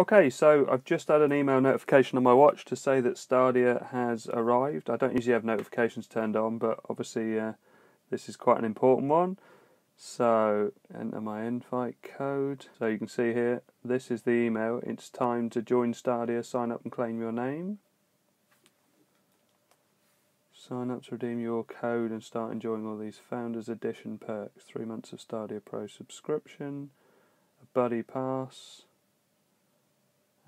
Okay, so I've just had an email notification on my watch to say that Stadia has arrived. I don't usually have notifications turned on, but obviously uh, this is quite an important one. So enter my invite code. So you can see here, this is the email. It's time to join Stadia, sign up and claim your name. Sign up to redeem your code and start enjoying all these Founders Edition perks. Three months of Stadia Pro subscription, a buddy pass,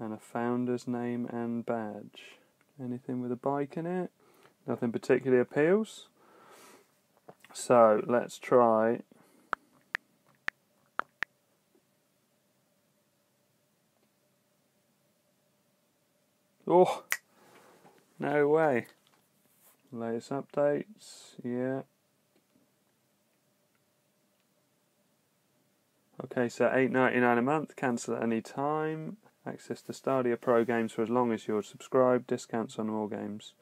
and a founder's name and badge. Anything with a bike in it? Nothing particularly appeals. So let's try. Oh, no way. Latest updates, yeah. Okay, so eight ninety nine a month. Cancel at any time. Access to Stadia Pro games for as long as you're subscribed. Discounts on all games.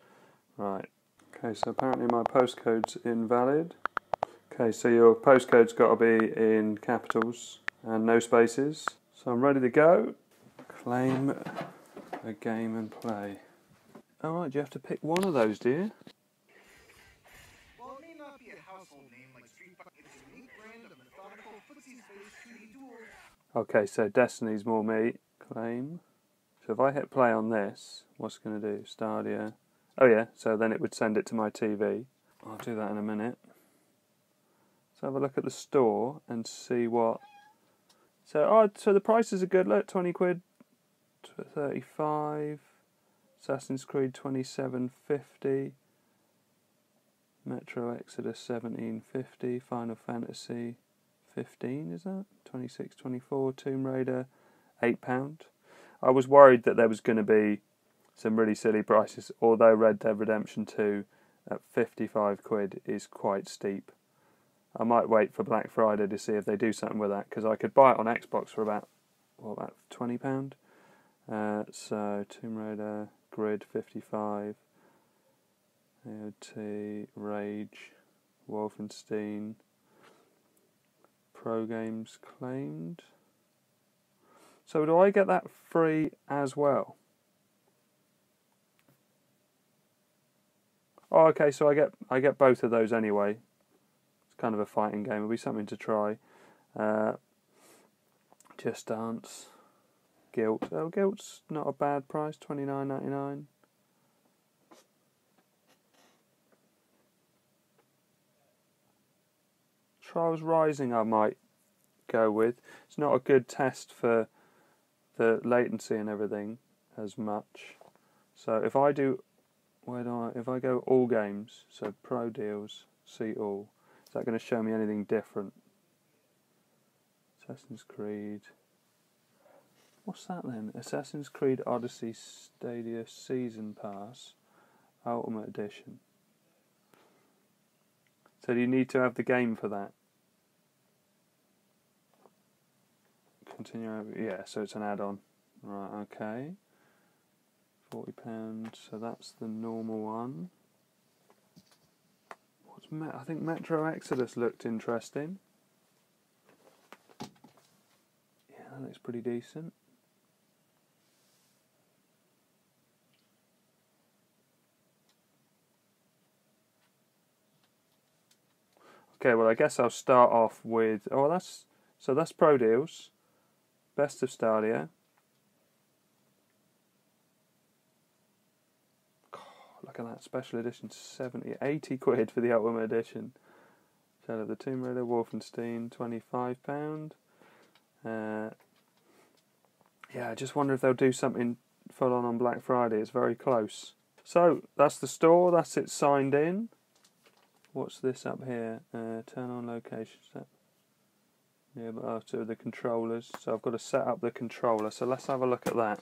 Right. Okay, so apparently my postcode's invalid. Okay, so your postcode's got to be in capitals and no spaces. So I'm ready to go. Claim a game and play. Alright, you have to pick one of those, do you? While it may not be a household name like Street Fighter, it is a unique brand of methodical footsie-based 2D duels. Okay, so Destiny's more me. Claim. So if I hit play on this, what's going to do? Stadia. Oh yeah, so then it would send it to my TV. I'll do that in a minute. Let's have a look at the store and see what. So oh, so the prices are good. Look, twenty quid, thirty-five. Assassin's Creed twenty-seven fifty. Metro Exodus seventeen fifty. Final Fantasy fifteen is that? Twenty six twenty four. Tomb Raider eight pound. I was worried that there was going to be some really silly prices, although Red Dead Redemption two at fifty five quid is quite steep. I might wait for Black Friday to see if they do something with that because I could buy it on Xbox for about what about twenty pound. Uh, so Tomb Raider Grid fifty five. AOT Rage Wolfenstein Pro Games claimed. So do I get that free as well? Oh, okay. So I get I get both of those anyway. It's kind of a fighting game. It'll be something to try. Uh, Just Dance, GYLT. Oh, GYLT's not a bad price. Twenty nine ninety nine. Trials Rising, I might go with. It's not a good test for the latency and everything as much. So if I do, where do I? If I go all games, so pro deals, see all. Is that going to show me anything different? Assassin's Creed. What's that then? Assassin's Creed Odyssey Stadia Season Pass, Ultimate Edition. So do you need to have the game for that? Continue. over- Yeah, so it's an add-on. Right. Okay. Forty pounds. So that's the normal one. What's Met? I think Metro Exodus looked interesting. Yeah, that looks pretty decent. Okay, well, I guess I'll start off with. Oh, that's so that's Pro Deals, Best of Stadia. God, look at that special edition, 70, 80 quid for the Ultimate Edition. Shadow of the Tomb Raider, Wolfenstein, twenty five pound. Uh, yeah, I just wonder if they'll do something full on on Black Friday. It's very close. So that's the store. That's it signed in. What's this up here? Uh, turn on location set. Yeah, but after the controllers. So I've got to set up the controller. So let's have a look at that.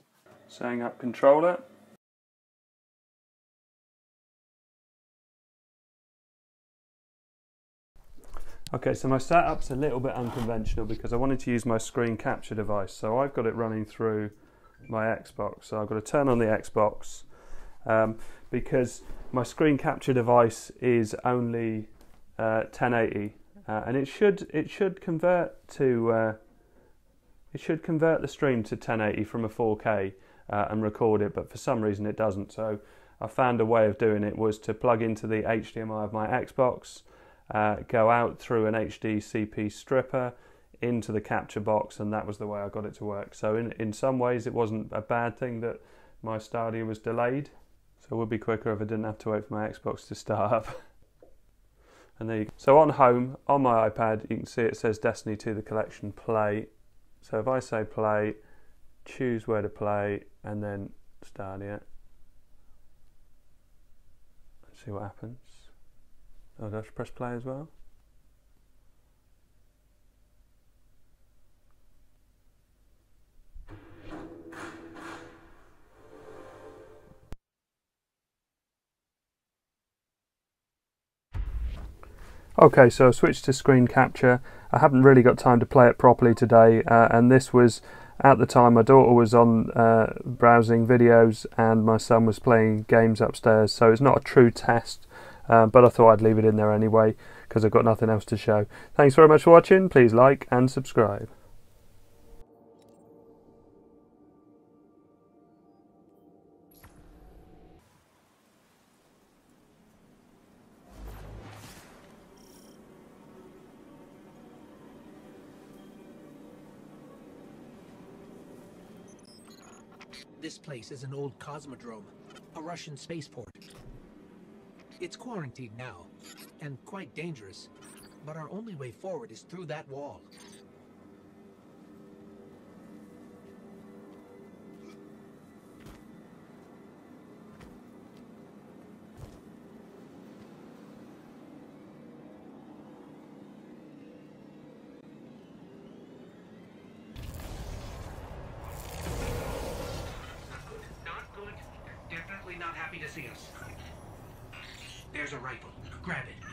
Setting up controller. Okay, so my setup's a little bit unconventional because I wanted to use my screen capture device. So I've got it running through my Xbox. So I've got to turn on the Xbox um, because my screen capture device is only uh, 1080 uh, and it should it should convert to uh, it should convert the stream to 1080 from a 4K uh, and record it, but for some reason it doesn't. So I found a way of doing it was to plug into the HDMI of my Xbox, uh, go out through an HDCP stripper into the capture box, and that was the way I got it to work. So in in some ways it wasn't a bad thing that my Stadia was delayed. So it would be quicker if I didn't have to wait for my Xbox to start up. and there you go. So on home, on my iPad, you can see it says Destiny 2 the collection play. So if I say play, choose where to play, and then Stadia. Let's see what happens. Oh, do I press play as well? Okay, so I switched to screen capture. I haven't really got time to play it properly today, uh, and this was at the time my daughter was on uh, browsing videos and my son was playing games upstairs, so it's not a true test, uh, but I thought I'd leave it in there anyway because I've got nothing else to show. Thanks very much for watching. Please like and subscribe. This place is an old cosmodrome, a Russian spaceport. It's quarantined now, and quite dangerous, but our only way forward is through that wall. Not happy to see us. There's a rifle. Grab it.